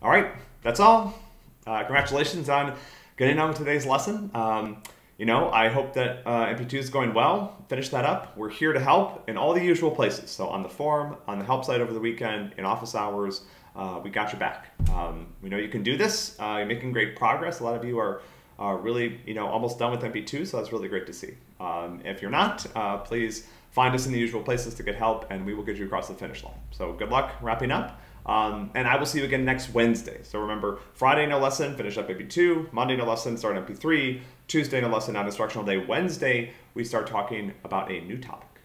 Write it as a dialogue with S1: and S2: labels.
S1: All right, that's all. Uh, congratulations on getting on with today's lesson. Um, you know, I hope that uh, MP2 is going well. Finish that up. We're here to help in all the usual places. So on the forum, on the help site over the weekend, in office hours, uh, we got your back. Um, we know you can do this. Uh, you're making great progress. A lot of you are, are really, you know, almost done with MP2, so that's really great to see. Um, if you're not, uh, please find us in the usual places to get help, and we will get you across the finish line. So good luck wrapping up. Um, and I will see you again next Wednesday. So remember, Friday no lesson, finish up MP2. Monday no lesson, start MP3. Tuesday no lesson, non-instructional day. Wednesday we start talking about a new topic.